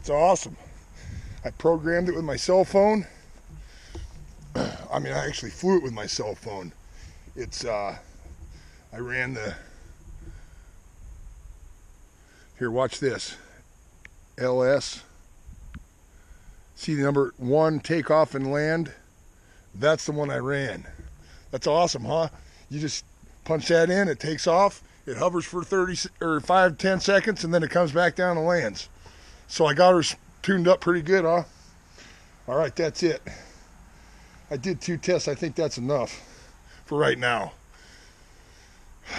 It's awesome. I programmed it with my cell phone. I mean, I actually flew it with my cell phone. It's, uh, I ran the, here, watch this. LS. See the number one takeoff and land? That's the one I ran. That's awesome, huh? You just punch that in, it takes off, it hovers for 30 or 5, 10 seconds, and then it comes back down and lands. So I got her tuned up pretty good, huh? All right, that's it. I did two tests. I think that's enough for right now.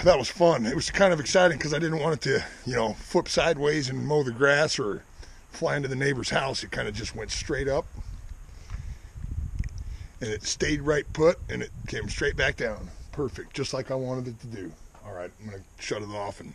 That was fun. It was kind of exciting because I didn't want it to, you know, flip sideways and mow the grass or fly into the neighbor's house. It kind of just went straight up and it stayed right put and it came straight back down. Perfect, just like I wanted it to do. All right, I'm going to shut it off and